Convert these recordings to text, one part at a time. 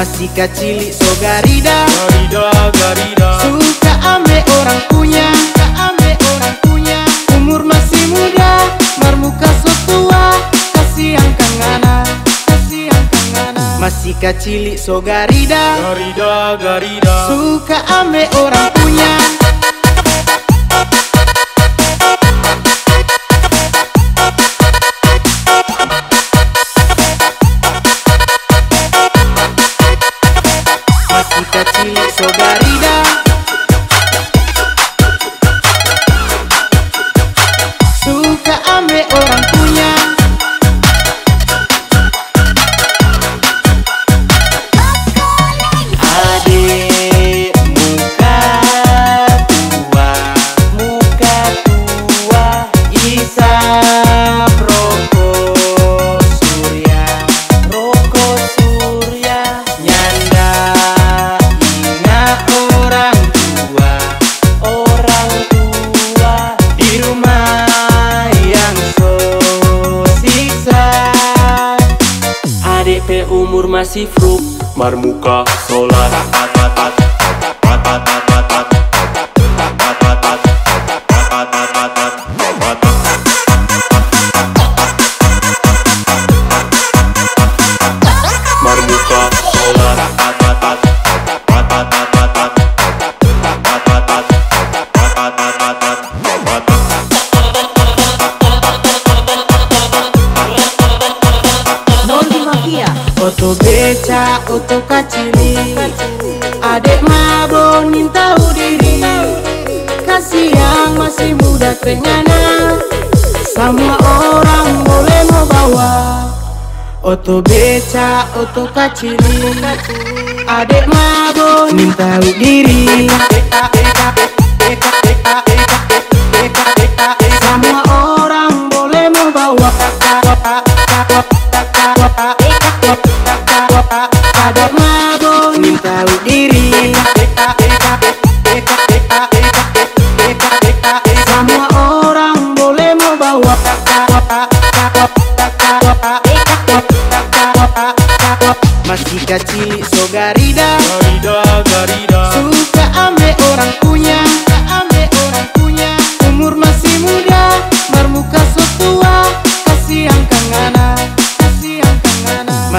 Masih kecil so garida Garida, garida Suka ame orang punya Suka ame orang punya. Umur masih muda Marmuka so tua. Kasihan kangana Kasihan kangana Masih kecil so garida Garida, garida Suka ame orang punya Pe umur masih fruk Marmuka sholat Beca, oto kacili. Adek mabo tahu diri Kasih yang masih muda tengana Semua orang boleh mau bawa Oto beca, oto kacili. Adek mabo tahu diri Semua orang boleh mau bawa ada mabo tahu diri Semua orang boleh mau bawa Masih kecil so garida. Garida, garida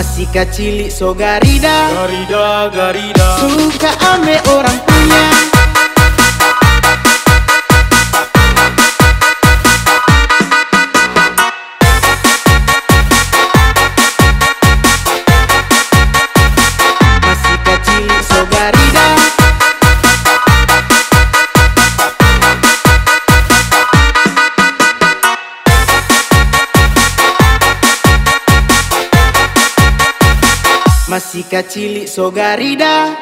Masih kecil so garida. Garida, garida. Suka ame orang Masih kecil so garida